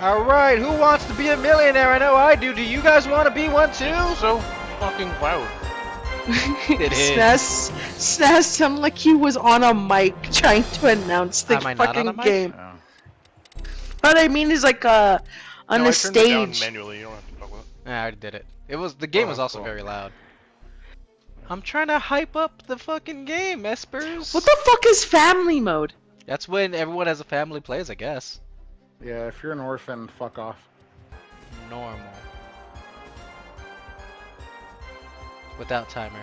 All right, who wants to be a millionaire? I know I do. Do you guys want to be one too? So fucking loud. It is. Snaz, Snaz sounded like he was on a mic trying to announce the Am I not fucking on a mic? game. Oh. What I mean is like uh on no, the I turned it down stage. manually. You don't have to talk about it. Yeah, I already did it. It was the game Oh, was also cool. very loud. I'm trying to hype up the fucking game, Espers. What the fuck is family mode? That's when everyone has a family plays, I guess. Yeah, if you're an orphan, fuck off. Normal. Without timer.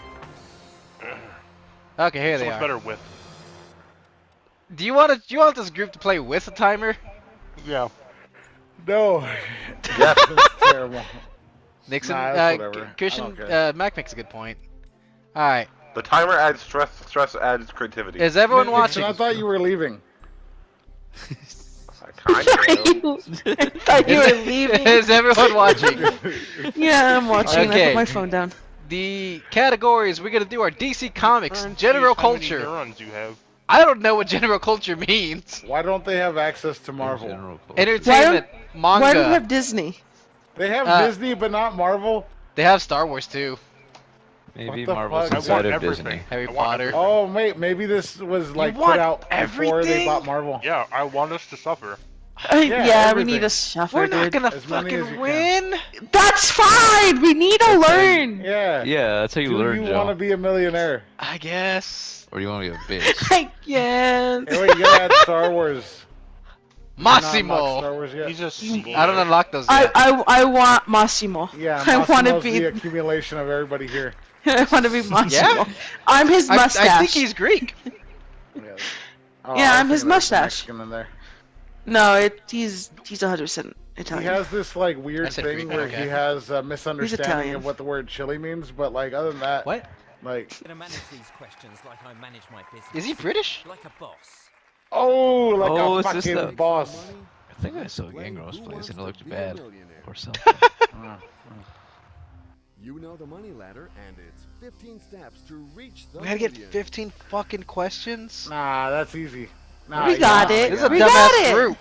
Okay, here so they much are. better with. Do you want to? Do you want this group to play with a timer? Yeah. No. yeah, terrible. Nixon, Nah, that's uh, whatever. K- I Christian, uh, Mac makes a good point. All right, The timer adds stress. Stress adds creativity. is everyone Nixon, watching? I thought you were leaving. I kind of. I thought you Is- were leaving. Is everyone watching? yeah, I'm watching. I put my phone down. the categories we're gonna do are DC Comics, Darn, general geez, how many culture. neurons you have. I don't know what general culture means. Why don't they have access to Marvel? General culture. Entertainment, Why do we have Disney? They have Uh, Disney, but not Marvel. They have Star Wars too. Maybe the Marvel's fuck? I inside want of everything. Disney. Harry Potter. everything. Oh, wait, maybe this was like put out before they bought Marvel. Yeah, I want us to suffer. Uh, Yeah, yeah, we need a suffer, We're not dude. gonna As fucking you win. That's fine. We need to learn. Yeah. Yeah, that's how you Do learn, you want to be a millionaire? I guess. Or you want to be a bitch. I guess. Hey, wait, you gotta add Star Wars. You're not unlocked Star Massimo. Wars yet. He's just. I don't unlock those I, yet. I, I want Massimo. Yeah, I want to be. the accumulation of everybody here. I want to be Massimo. Yeah? I'm his mustache. I think he's Greek. Yeah, Yeah, oh, I was I'm his mustache. Mexican in there. No, it, he's he's 100 percent He has this like weird said thing Greek, where okay. he has a misunderstanding of what the word chili means, but like other than that, What? like gonna manage these questions like I manage my business. Is he British? Like a boss. oh, like Oh, a fucking the- boss. I think I saw Gangrels plays and it looked bad. Or something. You know the money ladder, and it's 15 steps to reach the We gotta get 15 fucking questions. Nah, that's easy. Nah, We got don't. it. This is a We dumbass got it. group.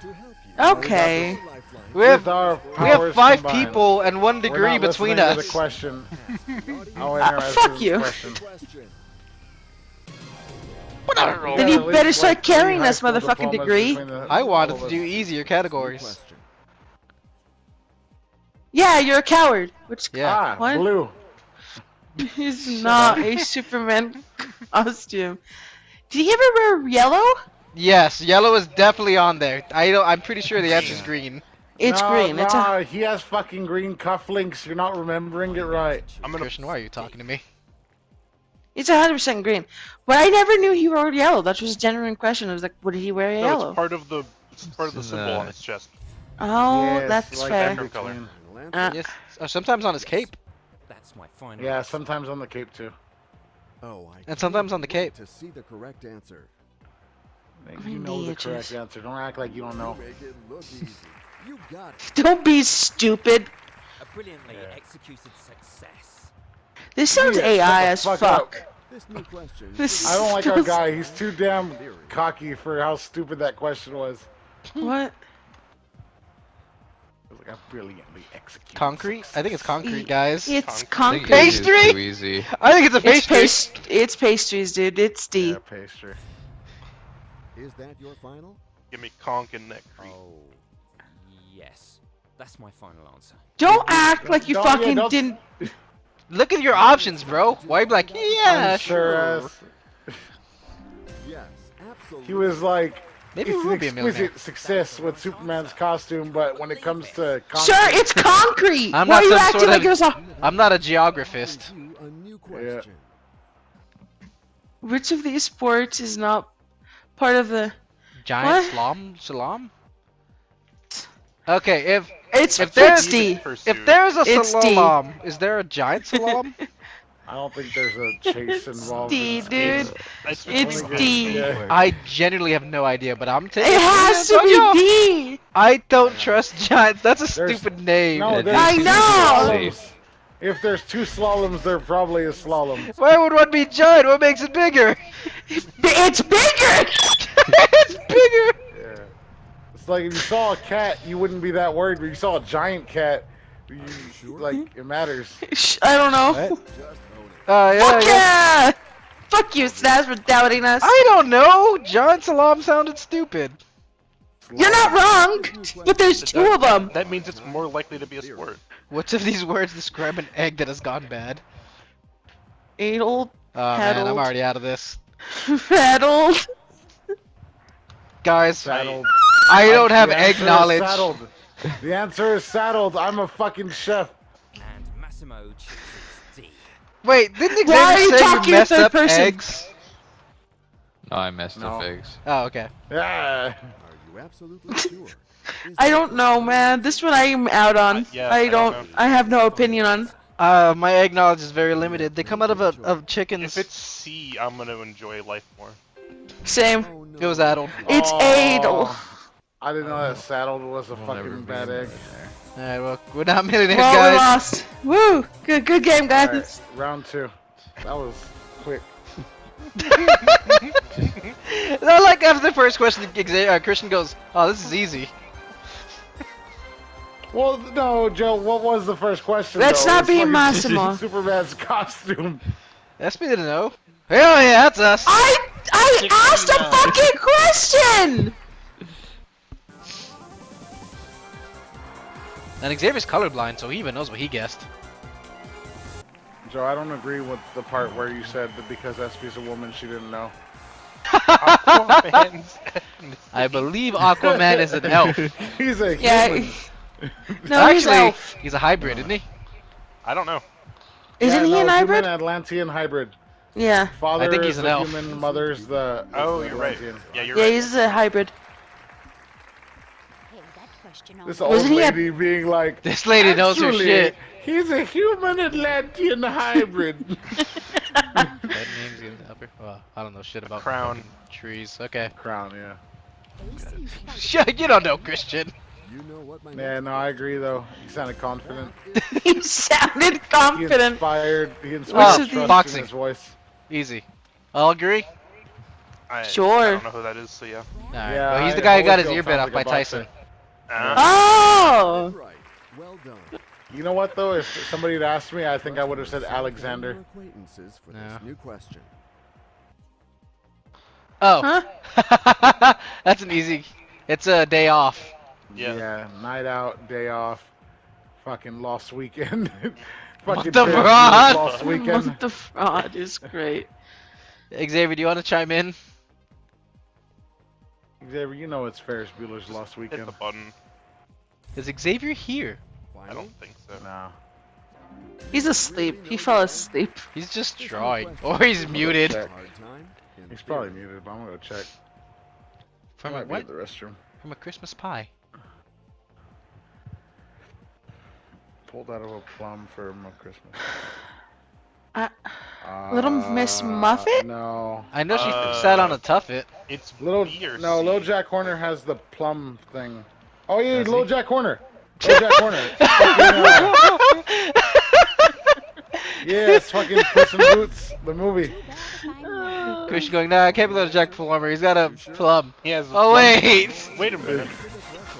To help you, Okay. we got this lifeline. We have our we have five combined. people and one We're degree not between listening to us. The question. Naughty Uh, fuck you. question. question. Then you better start carrying high this motherfucking degree. the- I all wanted to do easier categories. Yeah, you're a coward. Which Yeah. Ah, What? blue. He's not a Superman costume. Did he ever wear yellow? Yes, yellow is definitely on there. I don't, I'm pretty sure the answer's green. It's no, green. No, It's a. he has fucking green cufflinks. You're not remembering it right. I'm gonna. Christian, why are you talking to me? It's hundred percent green. But I never knew he wore yellow. That was a genuine question. I was like, what did he wear No, yellow? it's part of the. It's part of the symbol uh, on his chest. Oh, Yes, that's like fair. in color. between. Final answer? Uh, Yes, uh, sometimes on his cape. That's my final. Yeah, sometimes on the cape too. Oh, I And sometimes on the cape. To see the correct answer. You know the correct answer. Don't act like you don't know. You make it look easy. You got it. Don't be stupid. A brilliantly Yeah. executed success. This sounds Yeah, AI as fuck fuck. This new question. This- I don't like our guy. He's too damn cocky for how stupid that question was. What? It was like a brilliantly executed. Concrete? I think it's concrete, guys. It's I think concrete. it is Pastry? too easy. I think it's a It's pastry. past- It's pastries, dude. It's D. Yeah, pastry. Is that your final? Give me conk and neck creep. Oh, yes. That's my final answer. Don't act like you Don't- yeah, fucking didn't. Look at your options, bro. Why you be like, yeah, I'm sure sure. Yes, absolutely. he was like, Maybe it's we will an be a exquisite success with Superman's costume, but when it comes to Sure, it's concrete. I'm Why not are you acting sort like of- it was a? I'm not a geographist. To a new question. Which of these sports is not part of the? Giant What? slalom? Slalom? Okay, if It's If there's- it's D. if there's a It's slalom, is there a giant slalom? I don't think there's a chase involved. D, in dude. It's, It's game. D. Yeah. I genuinely have no idea, but I'm taking It has to be D. I don't trust giants. That's a There's- stupid name. No, I know! slaloms. If there's two slaloms, there probably is slalom. Why would one be giant? What makes it bigger? It's bigger. it's bigger. Yeah. It's like if you saw a cat, you wouldn't be that worried, but you saw a giant cat, you, Sure. like it matters. I don't know. What? Just own it. Uh, yeah, Fuck yeah. yeah! Fuck you, Stas, for doubting us. I don't know. John Salam sounded stupid. You're not wrong, but there's two of them. That means it's more likely to be a sport. Which of these words describe an egg that has gone bad? Anal, Oh man, I'm already out of this. paddled. Guys, Saddled. I don't have egg knowledge. Saddled. The answer is saddled. I'm a fucking chef. And Massimo chooses D. Wait, didn't Why are Xavier you say you talking in messed third up person? eggs? No, I messed up No. eggs. Oh, okay. Yeah. Are you absolutely sure? I don't know, man. This one I'm out on. Uh, yeah, I I don't don't. know. I have no opinion on. Uh, my egg knowledge is very limited. They come out of a of chickens. If it's C, I'm gonna enjoy life more. Same. Oh, no. It was addled. It's Oh, Adel. I didn't know that saddled was a We'll fucking bad egg. there. Alright, well, we're not millionaires, Well, we lost. Woo! Good, good game, guys. Alright, round two. That was quick. I like after the first question, uh, Christian goes, "Oh, this is easy." Well, no, Joe. What was the first question? Let's though? not It's be Massimo. Superman's costume. Espy didn't know. Hell yeah, that's us. I I asked a fucking question. And Xavier's colorblind, so he even knows what he guessed. Joe, I don't agree with the part where you said that because Espy's a woman, she didn't know. Aquaman's I believe Aquaman is an elf. He's a Yeah. human. No, he's Actually, elf. he's a hybrid, isn't he? I don't know. Isn't Yeah, he no, an hybrid? Human Atlantean hybrid. Yeah. Father I think he's is an the elf. human, mother's the. Oh, the you're right. Yeah, you're Yeah, right. he's a hybrid. Hey, that question This old Wasn't he a- lady being like, This lady knows her shit. He's a human Atlantean hybrid. That name's gonna help her. Well, I don't know shit about Crown. trees. Okay. Crown, yeah. A seems quite- Shut. You don't know Christian. You know what my Yeah, next no, I agree though. He sounded confident. he sounded He confident. inspired. He Which inspired of trust these- Boxing. in his voice. Easy. I'll agree. I, Sure. I don't know who that is, so yeah. Alright. Yeah, well, he's the I- guy who got his ear bit off like by Tyson. boxer. Tyson. Uh, Oh. Right. Well done. You know what though? If somebody had asked me, I think I would have said Alexander. acquaintances for Yeah. this new question. Oh. Huh? That's an easy. It's a day off. Yeah. night out, day off, fucking lost weekend. fucking the fraud? Lost weekend. What the fraud is great. Xavier, do you want to chime in? Xavier, you know it's Ferris Bueller's Lost Hit Weekend. the button. Is Xavier here? I don't think so. No. He's asleep. He fell asleep. He's just drawing, or he's muted. Check. Hard time in He's probably muted, but I'm gonna go check. From a Might be what? the restroom. From a Christmas pie. Pulled out of a plum for my Christmas. Uh, Uh, Little Miss Muffet? No. I know she Uh, sat on a tuffet. It's Little B no, Little Jack Horner has the plum thing. Oh yeah, Does Little he? Jack Horner. Little Jack Horner. Fucking, uh, yeah, it's fucking Puss in Boots, the movie. Too bad to find one. Christian going, nah, I can't believe Jack Plumber. He's got a plum. He has. a Oh plum. wait. Wait a minute.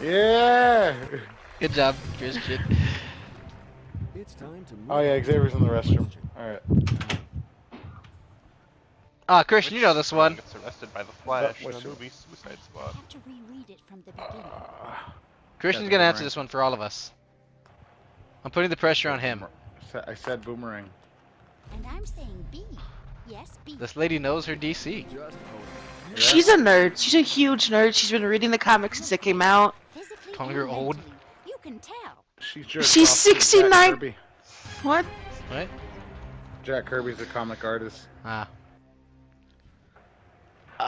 Yeah. Good job, Christian. It's time to move Oh yeah, Xavier's in the restroom. All right. Ah, Christian, you know this one. Gets arrested by the Flash in the movie Suicide Squad. Have to reread it from the beginning. Uh, Christian's gonna answer this one for all of us. I'm putting the pressure on him. I said boomerang. And I'm saying B. Yes, B. This lady knows her DC. Just own it. She's a nerd. She's a huge nerd. She's been reading the comics since they came out. Physically Calling her old. You can tell. She's jerked She's off to Jack 69. What? What? Jack Kirby's a comic artist. Ah. Uh,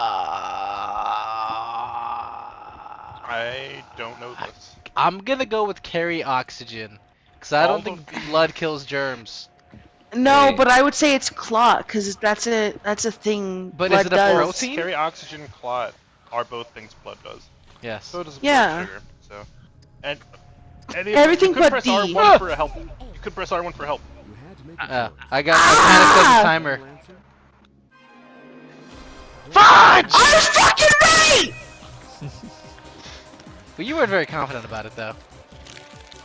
I don't know this. I'm gonna go with carry oxygen. Cause I All don't think these- blood kills germs. No, Hey. but I would say it's clot because that's a that's a thing. But blood is it a does. protein? Carry oxygen clot are both things blood does. Yes. So does Yeah. blood sugar. So, and any Everything you could but press D. R1 Ah! for a help. You could press R1 for help. You had to make Uh. I got. I panicked at Ah! the timer. Final? Fudge! I was fucking right. But you weren't very confident about it though.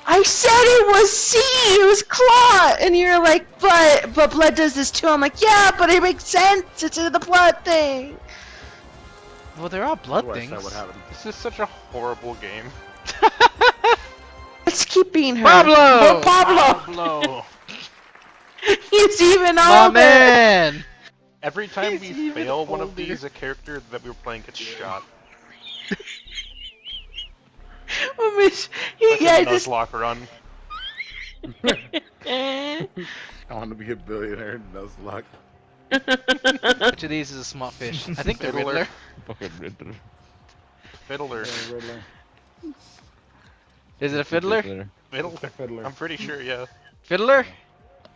I said it was C. It was claw, and you're like, but but blood does this too. I'm like, yeah, but it makes sense. It's the blood thing. Well, they're all blood Otherwise, things. that would happen. This is such a horrible game. Let's keep being her. Pablo! Oh, Pablo. Pablo. He's even My older. man! Every time He's we even fail one of these, a character that we were playing gets shot. I miss- he- Like yeah, just. Nuzlocke run. I want to be a billionaire. Nuzlocke. Which of these is a small fish? I think they're Fiddler. Riddler. Fucking Riddler. Fiddler. Yeah, Riddler. Is it a fiddler? Riddler. Fiddler. Fiddler. I'm pretty sure, yeah. Fiddler?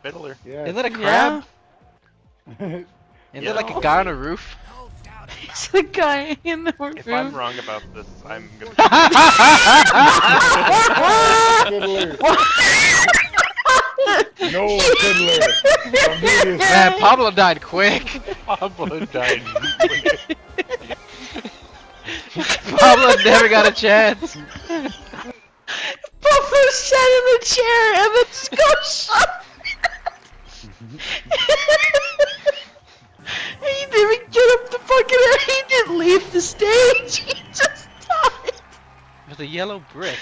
Fiddler. Yeah. Isn't that a Yeah. crab? Isn't Yeah. there like a guy on a roof? He's the guy in the room. If I'm wrong about this, I'm gonna. Fiddler. No, Fiddler. Don't do this. Man, Pablo died quick. Pablo died. Pablo never got a chance. Pablo sat in the chair and then just got shot. he didn't get up the fucking. He didn't leave the stage. He just died. With a yellow brick.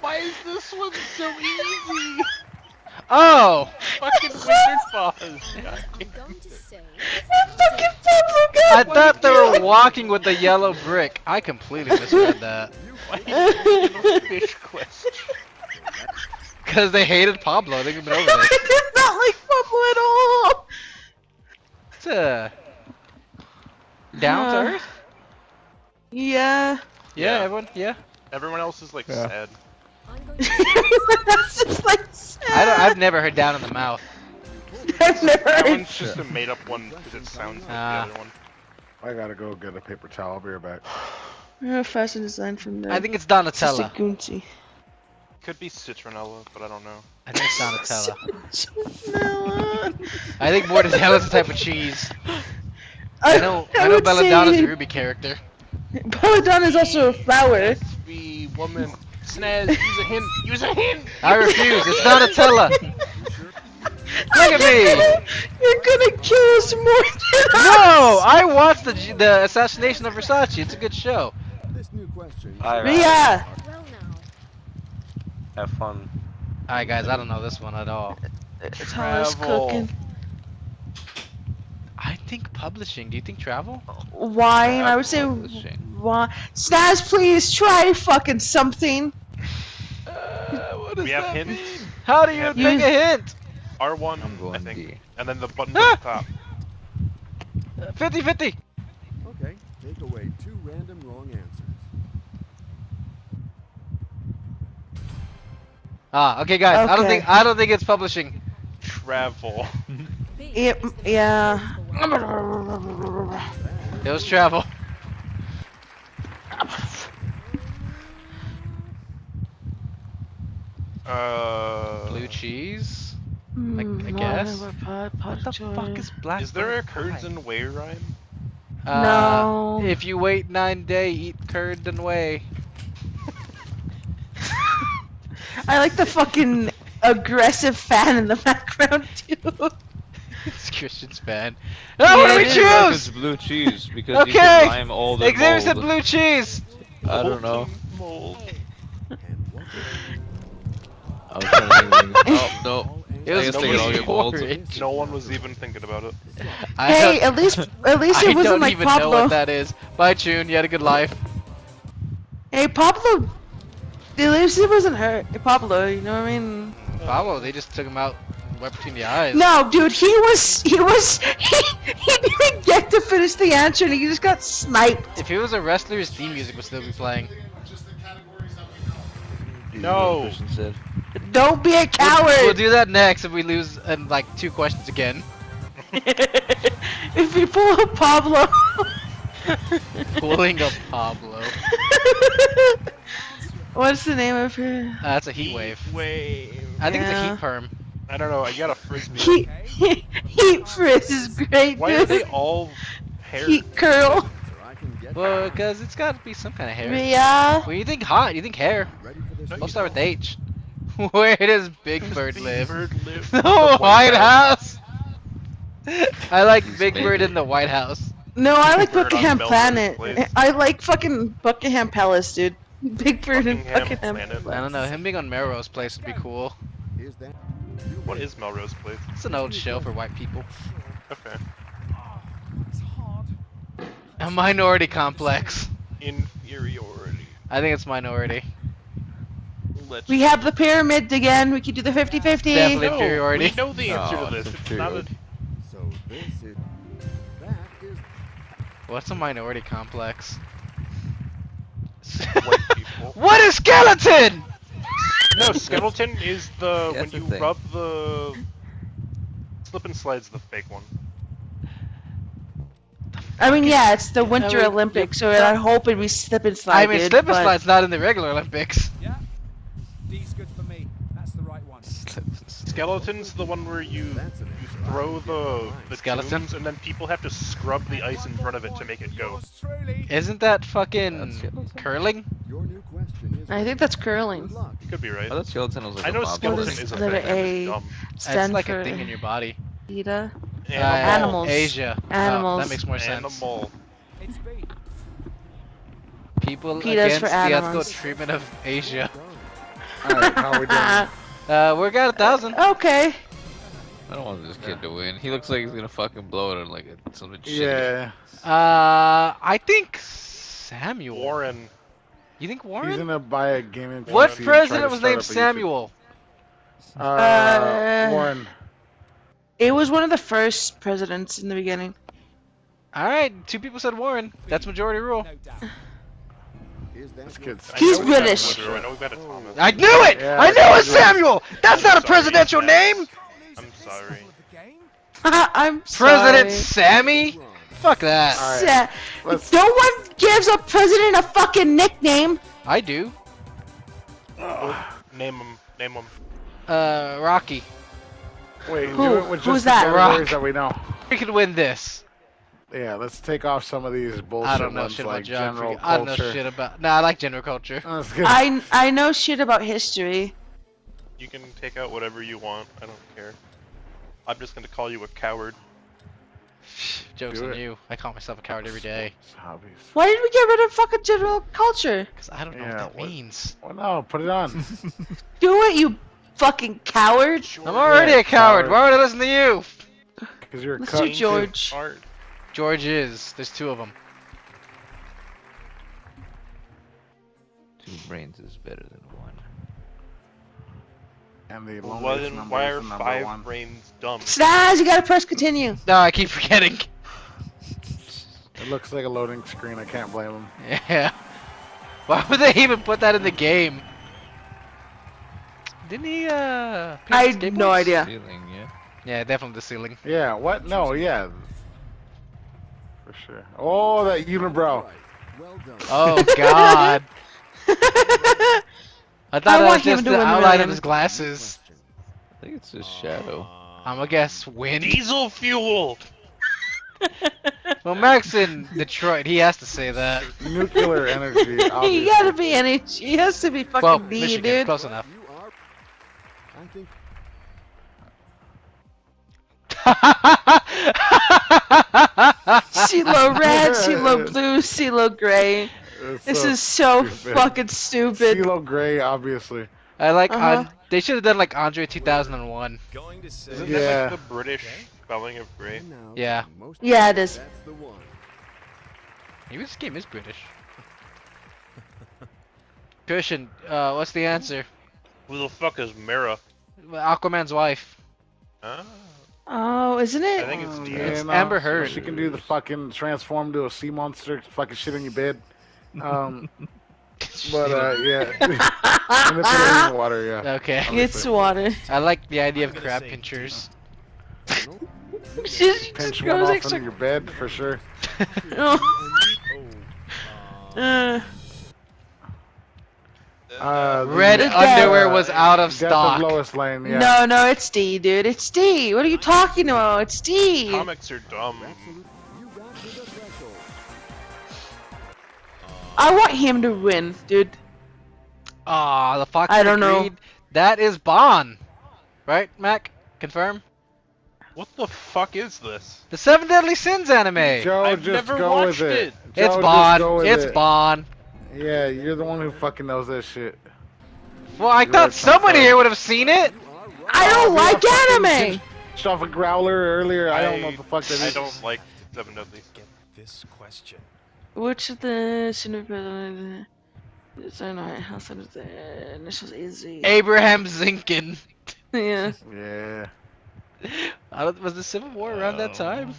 Why is this one so easy? Oh! Fucking Wizard Boss. I'm going to say. And fucking Pablo I thought they were walking with the yellow brick. I completely misread that. Why is it fish quest? Because they hated Pablo. They've been over I this. did not like Pablo at all. It's uh, down to Uh. earth? Yeah. Yeah, Yeah. everyone? Yeah. Everyone else is like Yeah. sad. I'm going to That's just like. I don't, I've never heard down in the mouth. I've never That heard. one's just a made up one because it sounds like Ah. the other one. I gotta go get a paper towel. I'll be right back. Uh, fashion design from the. I think it's Sister Donatella. Gucci. Could be Citronella, but I don't know. I think it's Donatella. No. I think Mortadella's a type of cheese. I know, I, know would Belladonna's say a RWBY character. Belladonna is also a flower. The woman. Snaz, use a hint. Use a hint. I refuse. It's Donatella. Look at me. You're gonna kill us more No, I watched the the assassination of Versace. It's a good show. This new question. Alright, us. Yeah. Well now. have fun. All right, guys. I don't know this one at all. Thomas Travel. cooking. I think publishing. Do you think travel? Why? I would say Publishing. why. Snaz, please try fucking something. Uh, what does We have that hints. mean? How do you Have pick a hint? R1, I'm going I think. D. And then the button Ah! at the top. 50 50. Okay, take away two random wrong answers. Ah, okay, guys. I don't think I don't think it's publishing. Travel. B Yeah, is the yeah. responsible one. It was travel. Uh. Blue cheese. I Mm, guess. whatever, pot- pot What the joy. fuck is black? Is there a pie? curds and whey rhyme? Uh, No. If you wait nine day, eat curd and whey. I like the fucking aggressive fan in the background too. it's Christian's fan. Oh, what do we Yeah. It's choose? blue cheese because you Okay. can lime all the Xavier said blue cheese. I don't know. Mold. I was trying to think. Oh no. all It I was guess they nobody all get mold. No one was even thinking about it. I hey, at least at least I it wasn't like Pablo. I don't even know what that is. Bye, Chun. You had a good life. Hey, Pablo. At least it wasn't her. Pablo, you know what I mean? Pablo, they just took him out right between the eyes. No, dude, he was he was he, he didn't get to finish the answer and he just got sniped. If he was a wrestler, his theme music would still be playing. No. Don't be a We'll, coward. we'll do that next if we lose in like two questions again. if you pull a Pablo. Pulling a Pablo. What's the name of her? Uh, that's a heat wave. Wave. I think it's a heat perm. I don't know. I got a frisbee. Heat, heat frizz is great, Why are they all hair? Heat curl. answer I can get Well, because it's got to be some kind of hair. Yeah. When you think hot, you think hair. Ready for this? Let's start with H. Where does Big Bird Big live? Bird live. the The White House. I like Big Maybe. Uh, Bird in the White House. No, I like Bird Buckingham Planet. I like fucking Buckingham Palace, dude. Big Bird in Buckingham Buckingham. Planet. I don't know. Him being on Melrose Place would be cool. Is that? What is Melrose Place? It's an old show for white people. Okay. A minority complex. Inferiority. I think it's minority. Let's We have the pyramid again. We could do the 50-50. Definitely. no, inferiority. We know the answer No, to this. it's It's not a. So this is. That is. What's a minority complex? white people. what is skeleton? No, skeleton is the Yeah, when that's the you thing. rub the slip and slide's the fake one. I mean, yeah, it's the Winter mean, Olympics, so. I hope it'd be slip and slide. I mean, dude, slip and but- slide's not in the regular Olympics. Yeah. D's good for me. That's the right one. Skeleton's the one where you you throw the the Skeleton? and then people have to scrub the ice in front of it to make it go. Isn't that fucking That's curling? Your new question is. I think that's curling. You could be right. I thought skeleton was like I a know mob skeleton does is a thing. A- It's Stand like a thing in your body. Ida. Uh, Animals. Asia. Oh, Animals. that makes more sense. Animal. People P does against for the ethical treatment of Asia. Alright, how are we doing? Uh, we're got a thousand. okay. I don't want this kid to win. He looks like he's gonna fucking blow it on like a, something shitty. Yeah, Uh, I think Samuel. Warren. You think Warren? he's gonna buy a gaming What PC and try president was named up a YouTube- Samuel? Uh, Uh, Warren. It was one of the first presidents in the beginning. All right, two people said Warren. That's majority rule. No doubt. Is that This kid's I He's know we got a British. I know we got a Thomas. I knew it. Yeah, I knew it. Samuel. That's not a presidential Sam. name. I'm sorry. I'm President sorry. Sammy. Fuck that. Alright, Sa- let's- no one gives a president a fucking nickname. I do. Name him. Name him. Uh, Rocky. Wait, Who? do Who's that? categories Rock. that we know. We could win this. Yeah, let's take off some of these bullshit I don't know ones shit like about general geography. I don't know culture. shit about. Nah, I like general culture. That's. I I know shit about history. You can take out whatever you want. I don't care. I'm just gonna call you a coward. Jokes Do on it. you. I call myself a coward every day. Hobbies. Why did we get rid of fucking general culture? Cause I don't know Yeah, what that what- means. Well, no, put it on. Do it, you fucking coward. I'm already Yeah, a coward. coward. Why would I listen to you? Because you're a Let's cunt. do George. Hard. George is. There's two of them. Two brains is better than one. And the Well, loneliest then number why is are the number five one. brains dumb? Snaz, you gotta press continue. No, I keep forgetting. It looks like a loading screen. I can't blame him. Yeah. Why would they even put that in the game? Didn't he, uh... I his have no idea. Feeling, yeah. Yeah, definitely the ceiling. Yeah, what? No, yeah. For sure. Oh, that unibrow. Right. Well done. Oh, God. I thought I that was him just the outline million. of his glasses. I think it's his shadow. Uh, I'm gonna guess wind. Diesel fuel. Well, Max in Detroit. He has to say that. Nuclear energy. you obviously. gotta be energy. He has to be fucking Well, B, Michigan, dude. close enough. You are. I think CeeLo red, CeeLo blue, CeeLo gray. It's This so is so stupid. fucking stupid. CeeLo Gray, obviously. I like. Uh-huh. An- they should have done like Andre 2001. Going to say. Isn't Yeah. that like the British spelling of gray? and Yeah. Yeah, it is. That's. Maybe this game is British. Christian, uh, what's the answer? Who the fuck is Mara? Aquaman's wife. Ah, Oh, isn't it? I think it's Oh, Dia. It's no. Amber Heard. She can do the fucking transform to a sea monster, fucking shit in your bed. Um, but uh, yeah, i'm manipulating the water, yeah. Okay. It's water. I like the idea of I'm gonna crab pinchers. She just Pinch one goes off extra. into your bed for sure. Oh. Oh. Uh, Uh, Red underwear was out of Death stock. of Lois Lane, yeah. No, no, it's D, dude. It's D. What are you talking about? It's D. Comics are dumb. I want him to win, dude. Ah, the Fox I don't know. That is Bon. Right, Mac? Confirm? What the fuck is this? The Seven Deadly Sins anime. Joe, I've just never go watched with it. it. Joe, it's Bon. It's it. Bon. Yeah, you're the one who fucking knows that shit. Well, I You're thought right, someone here would have seen it. I don't yeah, like fucking anime. Just off a growler earlier. I, don't know what the fuck that is. I don't like Seven Deadly Sins. This question. Which of the Cinderella design art house of the initials AZ? Abraham Zinkin. Yeah. Yeah. I don't, was the Civil War around that um, time?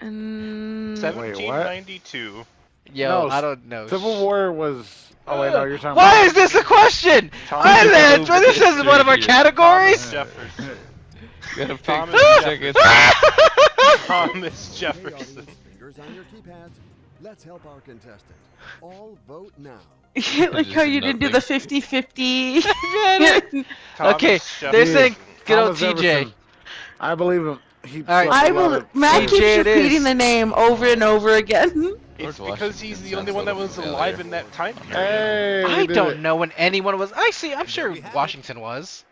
And 1792. Yo, No, I don't know. Civil War was. Oh wait, no, you're talking Why about. is this a question? Thomas Island! Jefferson. This is one of our categories. Jefferson. You gotta pick Thomas two Jefferson. seconds. Thomas Jefferson. Fingers on your keypads. Let's help our contestant. All vote now. like how you didn't do the 50-50. Okay, they're saying good old TJ. Jefferson. I believe him. He All right. slept I a lot will. of- Matt CJ keeps repeating the name over and over again. It's because he's the only one that was alive in that time period. Hey, I don't it. know when anyone was. I see. I'm sure we have it. Washington was.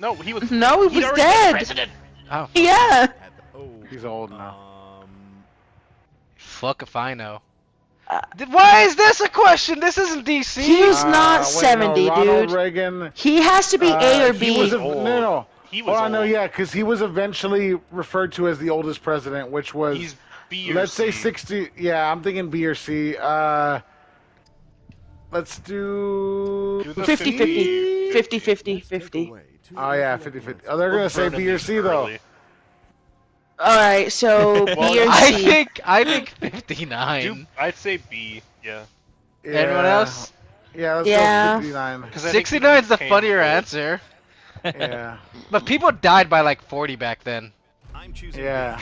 No, he was. No, he was dead. president. Oh, Yeah. Had the- He's old now. Fuck if I know. Uh, Why is this a question? This isn't DC. He's Uh, not wait, 70, no, Ronald dude. Reagan. He has to be uh, A or B. He was B. a, no, no. He was Hold on, no, old. yeah, because he was eventually referred to as the oldest president, which was He's B or let's say 60. Yeah, I'm thinking B or C. Uh, let's do. Do the 50 50. 50 50 50. away two Oh yeah, easy 50 50. Oh, they're We're gonna say B or these C though. Early. Alright, so B Well, or I C. think I think 59. I'd say B. Yeah. Anyone else? Yeah, let's Yeah. go fifty nine. Sixty nine is the funnier old. answer. Yeah, But people died by like 40 back then. I'm choosing. yeah.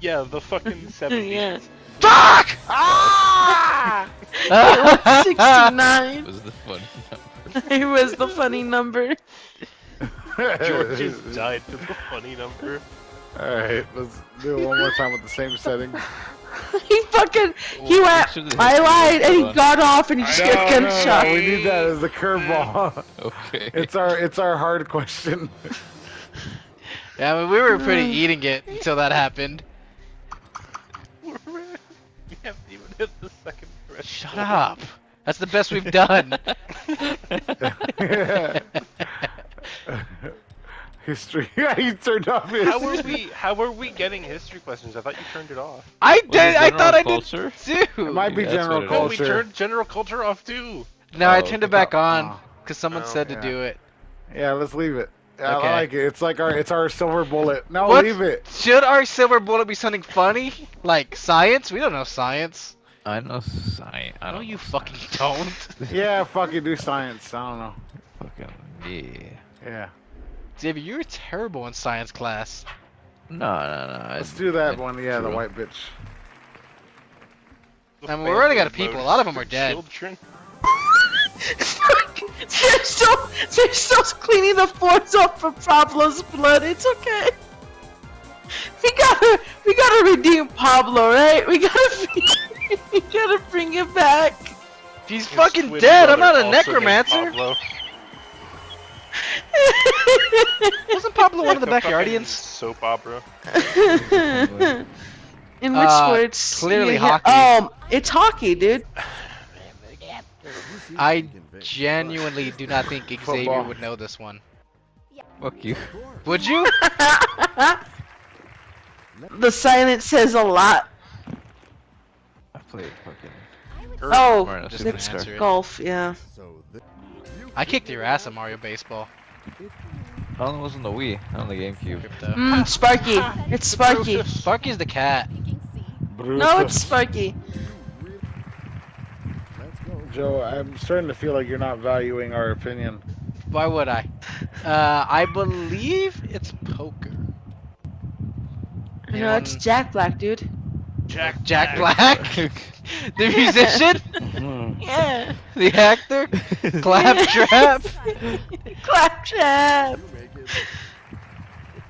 Yeah, the fucking 70s. yeah. Fuck! Ah! it 69. was the funny it was the funny number. George just died to the funny number. Alright, let's do it one more time with the same setting. he fucking he Well, went. I lied, and he got off, and he just No, got no, no, gunshot. we need that as a curveball. Okay. it's our it's our hard question. Yeah, I mean, we were pretty mm. eating it until that happened. we haven't even hit the second threshold. Shut up. That's the best we've done. History. Yeah, he turned off his. How were we? How are we getting history questions? I thought you turned it off. I Was did. I general thought I did too. It might be Yeah, general oh, culture. No, we turned general culture off too. No, I Oh, turned it okay. back on Oh. because someone Oh, said to do it. Yeah, let's leave it. I Okay. like it. It's like our it's our silver bullet. No, What? leave it. Should our silver bullet be something funny, like science? We don't know science. I know science. I I know don't you know fucking don't. Yeah, fucking do science. I don't know. Fucking yeah. Yeah. Xavier, you were terrible in science class. No, no, no. Let's do that one. Yeah, the white bitch. The I mean, we're running out of people. A lot of them are dead. Children. they're still they're still cleaning the floors up for Pablo's blood. It's okay. We gotta we gotta redeem Pablo, right? We gotta we gotta bring it back. He's His fucking dead. I'm not a necromancer. Pablo. Wasn't Pablo one of the Like a Backyardigans? Soap opera. In which Uh, sports? clearly hockey. Um, it's hockey, dude. I genuinely do not think Xavier Football. would know this one. Fuck you. Would you? the silence says a lot. I played fucking. Oh, Mario Just Superstar. gonna answer it. golf, yeah. I kicked your ass at Mario Baseball. How long was on the Wii? Not On the GameCube. Krypto. Mm, Sparky. It's Sparky. Sparky's the cat. Picking C. No, it's Sparky. Joe, I'm starting to feel like you're not valuing our opinion. Why would I? Uh, I believe it's poker. No, it's Jack Black, dude. Jack. Jack Black, the musician. Yeah. the actor, Claptrap. Claptrap. You make it.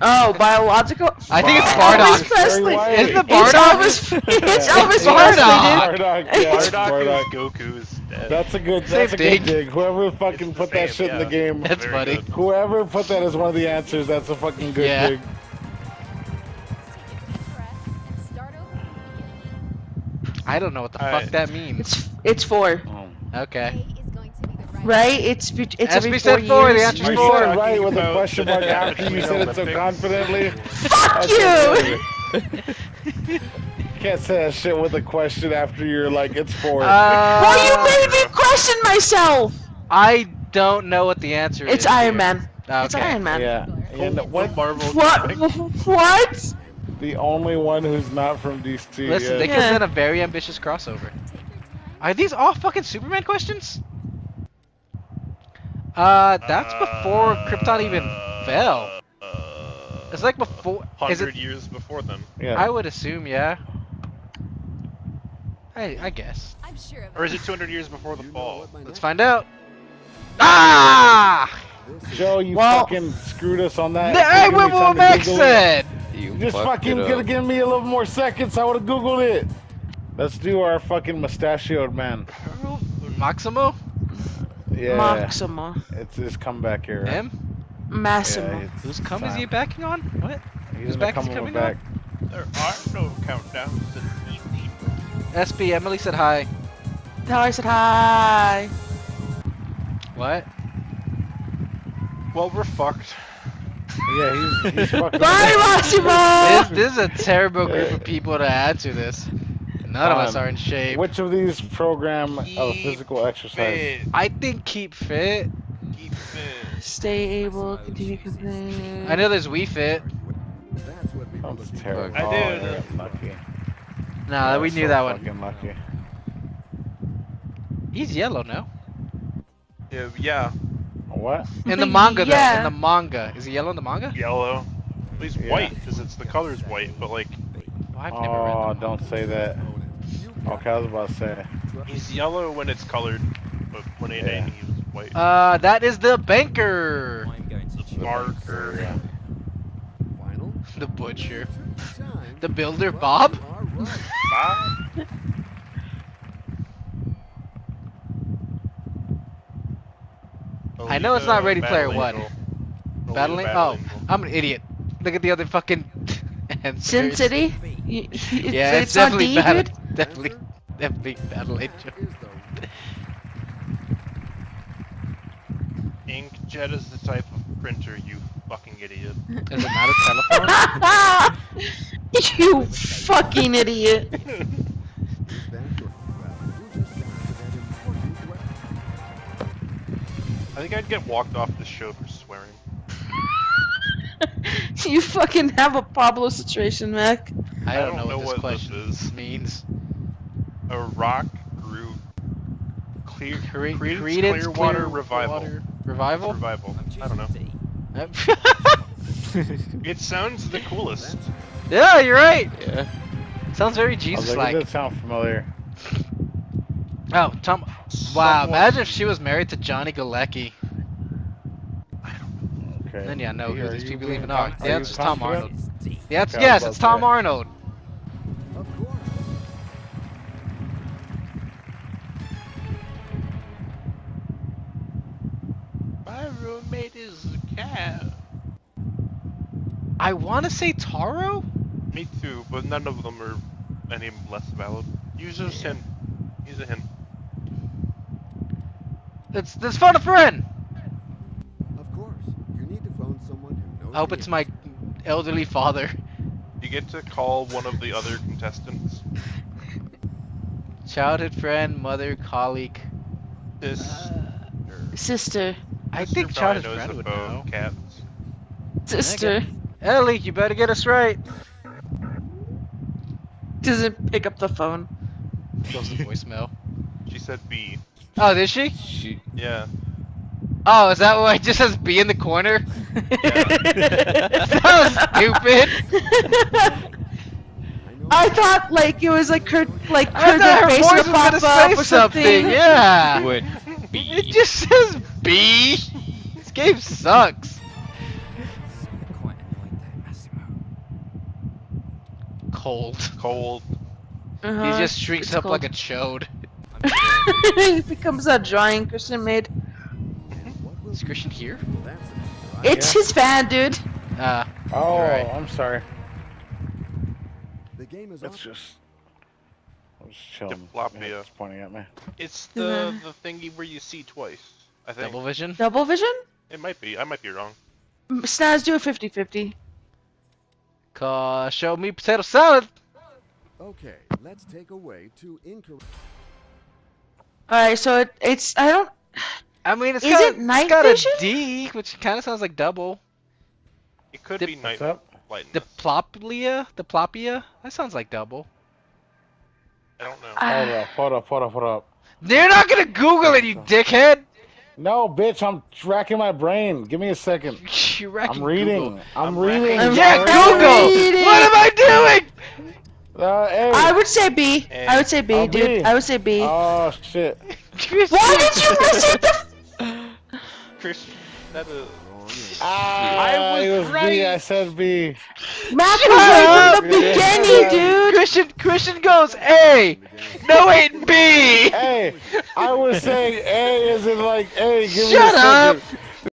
Oh, biological. I think it's Elvis Bardock. Presley. Barry Isn't it It's Bardock? Elvis. It's Yeah. Elvis It's Presley, Bardock. dude. Bardock, yeah, Bardock Bardock. is Goku is dead. That's a good. Same That's a good dig. dig. Whoever fucking put the that same, shit in the game. That's Very funny. good. Whoever put that as one of the answers, that's a fucking good Yeah. dig. Take a deep breath and start over from the beginning. I don't know what the Alright. fuck that means. It's it's four, A Okay. Right. right? It's be- it's every Espy four said four, the years. answer's four. said right with a question mark after you said it so confidently. Fuck That's you! Can't say that shit with a question after you're like it's four. Uh, Well, you made me question myself. I don't know what the answer is. It's Iron here. Man. Okay. It's Iron Man. yeah. And what? Marvel What? What? The only one who's not from DC. Listen, yeah. they Yeah. could send a very ambitious crossover. Are these all fucking Superman questions? Uh, that's before Krypton even fell. Uh, It's like before. Is hundred years before them, yeah. I would assume, yeah. I I guess. I'm sure of or is it 200 years before the fall? Let's find out. Ah! Joe, you Well- fucking screwed us on that. Hey, Could've what what Max said. You Just fucking it could have given me a little more seconds. I would have googled it. Let's do our fucking mustachioed man. Maximo? Yeah. Maximo. It's his comeback era. Him? Massimo. Yeah, Whose cum is he backing on? What? He's Whose gonna back is come coming back. There are no countdowns in easy. Espy, Emily said hi. Tell her I said hi. What? Well, we're fucked. Yeah, he's, he's fucking. Bye, This, this is a terrible group of people to add to this. None of us Um, are in shape. Which of these program of physical exercise? Fit. I think keep fit. Keep fit. Stay able, continue complaining. I know there's Wii Fit. That's what people Sounds terrible. I Oh, did. you're lucky. Nah, You're we knew so that one. Fucking lucky. He's yellow now. Yeah, yeah, What? In the manga, though. Yeah. In the manga. Is he yellow in the manga? yellow. He's Yeah. white because it's the color's white, but like Oh, I've never read Oh, the don't say that. Okay, I was about to say. he's yellow when it's colored, but when it Yeah. ain't, he was white. Uh, that is the banker. I'm going to the choose. marker. Yeah. Final. The butcher. The builder, Bob? You are right. Bob? I know it's not Ready Player One. Battling? Oh, I'm an idiot. Look at the other fucking answers. Sin City? You- It's, Yeah, it's, it's on definitely D, Battle. dude? Definitely, definitely Battle Angel. That is Inkjet is the type of printer, you fucking idiot. Is it not a telephone? you fucking idiot. Is that your well, you just got to that important question. I think I'd get walked off the show for swearing. you fucking have a Pablo situation, Mac. I don't, don't know, know what what this this question is. means. A rock group clear Cre- Creedence Credence Clearwater Clear Revival. Water- Revival? Revival. I'm I don't know. choosing It sounds the coolest. yeah, you're right. Yeah. Sounds very Jesus like, it like. does sound familiar. Oh, Tom. Wow, Someone- imagine if she was married to Johnny Galecki. Okay. Then yeah, I know who Are these you people being even are. Yeah, it's just Tom? Arnold. It's Yeah, it's, Okay, I was yes, it's Tom. Arnold. I want to say Taro? Me too, but none of them are any less valid. Use just hint. Use a hint. It's this phone a friend. Of course. You need to phone someone who knows. I hope the it's my elderly father. You get to call one of the other contestants. Childhood friend, mother, colleague. This Sister. I Mr. think probably childhood knows friend the would phone, know. Cats. Sister. Ellie, you better get us right. Doesn't pick up the phone. Goes to voicemail. She said B. Oh, did she? She, Yeah. Oh, is that why it just says B in the corner? that was stupid. I thought like it was like her like her, thought her face voice would was pop gonna up say or something. something. Yeah. It B. just says B. This game sucks. Cold. Cold. Uh-huh. He just shrinks It's up cold. like a chode. he becomes a giant Christian made. Is Christian here? That's an answer I It's his fan, dude. Uh, Oh, Alright. I'm sorry. The game is It's off. just. I'm just chilling. Diplopia. It's pointing at me. It's the the thingy where you see twice. I think double vision. Double vision? it might be. I might be wrong. Snaz, do a 50-50. Cause show me potato salad. Okay, let's take away two incorrect. Alright, so it, it's I don't I mean, it's Is got, it a, night it's got vision? a D, which kind of sounds like double. It could Dip- be night What's up? lightness. Diplopia? Diplopia? That sounds like double. I don't know. Ah. Hold up, hold up, hold up, hold up. They're not gonna Google it, you dickhead! No, bitch, I'm racking my brain. Give me a second. You're I'm reading. Google. I'm, I'm reading. racking- Yeah, I'm Google! reading. What am I doing? Uh, hey. I would say B. I would say B, Oh, dude. B. I would say B. Oh shit. Why did you miss it? The Christian, that is. Wrong. Ah, I was it was right. I said B. Math was right up. from the beginning, dude. Christian, Christian goes A! No, wait, B! Hey, I was saying A is in like A. Give me Shut a up! second.